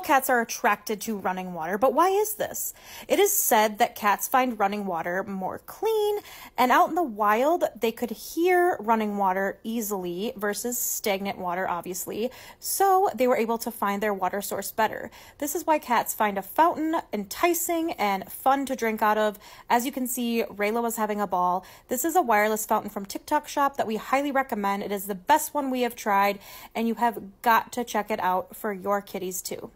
cats are attracted to running water, but why is this? It is said that cats find running water more clean, and out in the wild, they could hear running water easily versus stagnant water, obviously, so they were able to find their water source better. This is why cats find a fountain enticing and fun to drink out of. As you can see, Rayla was having a ball. This is a wireless fountain from TikTok Shop that we highly recommend. It is the best one we have tried, and you have got to check it out for your kitties too.